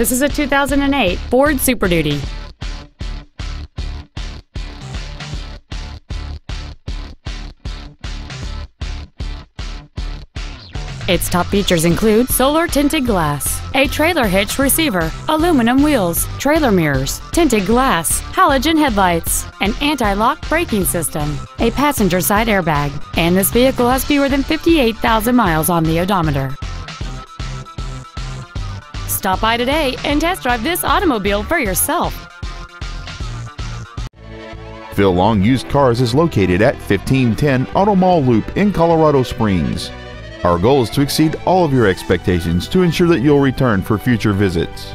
This is a 2008 Ford Super Duty. Its top features include solar tinted glass, a trailer hitch receiver, aluminum wheels, trailer mirrors, tinted glass, halogen headlights, an anti-lock braking system, a passenger side airbag, and this vehicle has fewer than 58,000 miles on the odometer. Stop by today and test drive this automobile for yourself. Phil Long Used Cars is located at 1510 Auto Mall Loop in Colorado Springs. Our goal is to exceed all of your expectations to ensure that you'll return for future visits.